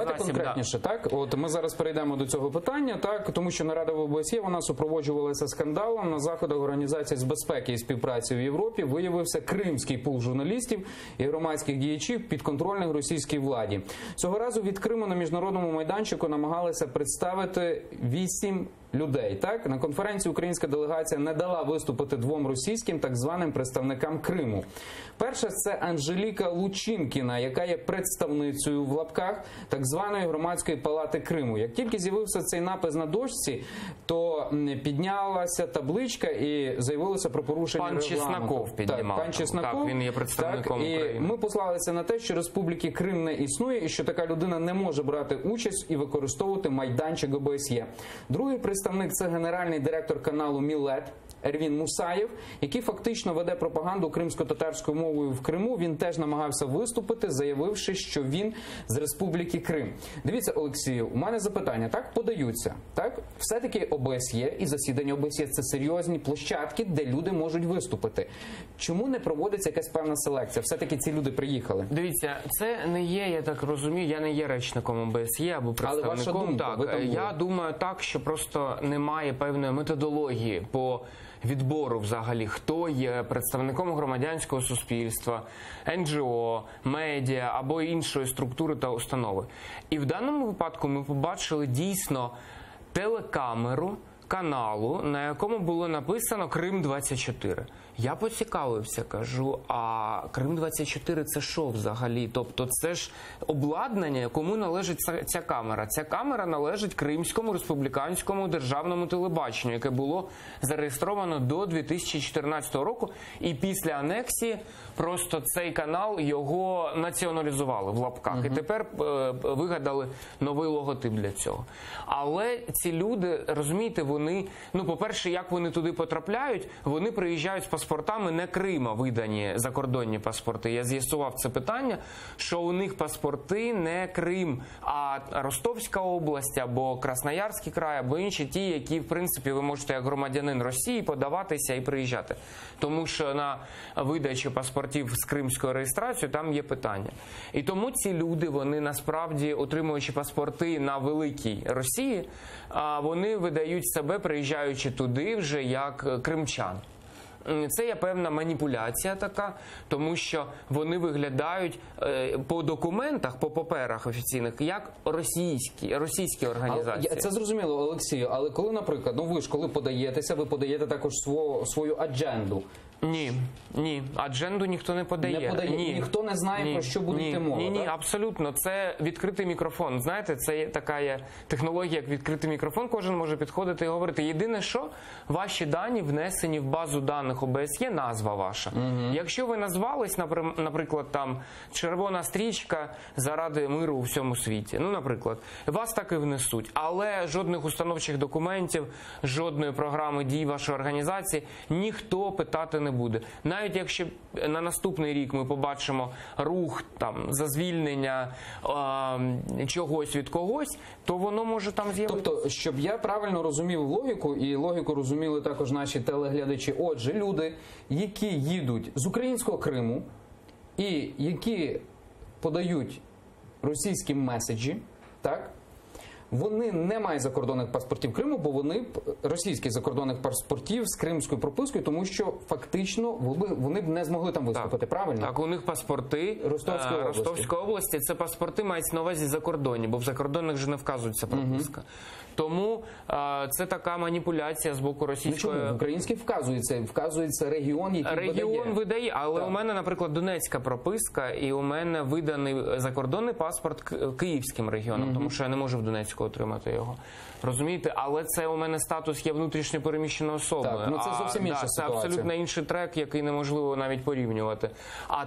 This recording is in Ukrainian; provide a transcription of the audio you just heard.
Давайте засіб. да. конкретніше, так от ми зараз перейдемо до цього питання, так тому що нарада в ОБСЄ вона супроводжувалася скандалом на заходах організації з безпеки і співпраці в Європі. Виявився кримський пул журналістів і громадських діячів підконтрольних російській владі. Цього разу від Криму на міжнародному майданчику намагалися представити вісім людей. Так на конференції українська делегація не дала виступити двом російським так званим представникам Криму. Перша це Анжеліка Лучинкіна, яка є представницею в лапках так званої громадської палати Криму. Як тільки з'явився цей напис на дошці, то піднялася табличка і заявилося про порушення Пан регламенту. Чесноков піднімав Так, пан там. Чесноков. Так, він є представником так, і України. Ми послалися на те, що Республіки Крим не існує, і що така людина не може брати участь і використовувати майданчик ОБСЄ. Другий представник це генеральний директор каналу Мілет. Ервін Мусаєв, який фактично веде пропаганду кримсько-татарською мовою в Криму, він теж намагався виступити, заявивши, що він з Республіки Крим. Дивіться, Олексію, у мене запитання. Так подаються. Так, все таки ОБСЄ і засідання ОБСЄ це серйозні площадки, де люди можуть виступити. Чому не проводиться якась певна селекція? Все таки ці люди приїхали. Дивіться, це не є, я так розумію. Я не є речником ОБСЄ або Але ваша представником. думка, ви там я думаю так, що просто немає певної методології по відбору, взагалі, хто є представником громадянського суспільства, НГО, медіа або іншої структури та установи. І в даному випадку ми побачили дійсно телекамеру. Каналу, на якому було написано Крим 24 Я поцікавився, кажу: а Крим 24 це що взагалі? Тобто, це ж обладнання, кому належить ця- камера. Ця камера належить Кримському республіканському державному телебаченню, яке було зареєстровано до 2014 року. І після анексії просто цей канал його націоналізували в лапках. І тепер е, вигадали новий логотип для цього. Але ці люди, розумієте, вони, ну, по-перше, як вони туди потрапляють, вони приїжджають з паспортами не Крима, видані закордонні паспорти. Я з'ясував це питання, що у них паспорти не Крим, а Ростовська область або Красноярський край, або інші ті, які, в принципі, ви можете як громадянин Росії подаватися і приїжджати. Тому що на видачу паспортів з кримською реєстрацією там є питання. І тому ці люди, вони насправді, отримуючи паспорти на великій Росії, вони видають себе, приїжджаючи туди вже як кримчан. Це є певна маніпуляція така, тому що вони виглядають е, по документах, по паперах офіційних, як російські, російські організації. Але, це зрозуміло, Олексію. Але коли, наприклад, ну ви ж коли подаєтеся, ви подаєте також свого свою адженду. Ні, ні, адженду ніхто не подає. Не подає, ні. ніхто не знає, про що буде ні, йти мова, Ні, ні, так? абсолютно. Це відкритий мікрофон. Знаєте, це є така є технологія, як відкритий мікрофон. Кожен може підходити і говорити. Єдине, що ваші дані внесені в базу даних ОБСЄ, назва ваша. Якщо ви назвались, наприклад, там червона стрічка заради миру у всьому світі. Ну, наприклад, вас так і внесуть, але жодних установчих документів, жодної програми дій вашої організації ніхто питати не буде. Навіть якщо на наступний рік ми побачимо рух там за звільнення е, чогось від когось, то воно може там з'явитися. Тобто, щоб я правильно розумів логіку, і логіку розуміли також наші телеглядачі. Отже, люди, які їдуть з українського Криму і які подають російські меседжі, так. Вони не мають закордонних паспортів Криму, бо вони російських закордонних паспортів з кримською пропискою, тому що фактично вони б- вони б не змогли там виступити. Правильно? Так, у них паспорти Ростовської е, області. Ростовської області. Це паспорти мають на увазі закордонні, бо в закордонних же не вказується прописка. Тому е, це така маніпуляція з боку Ну, російської. чому? В українській вказується, вказується регіон, який Регіон видає. видає, але Так. у мене, наприклад, Донецька прописка, і у мене виданий закордонний паспорт київським регіоном, тому що я не можу в Донецьку отримати його. Розумієте, але це у мене статус є внутрішньо особи. Так, ну це зовсім інша да, Це абсолютно інший трек, який неможливо навіть порівнювати. А